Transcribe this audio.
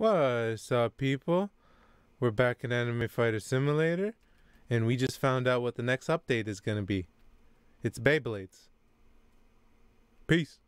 What's up, people? We're back in Anime Fighter Simulator, and we just found out what the next update is going to be. It's Beyblades. Peace.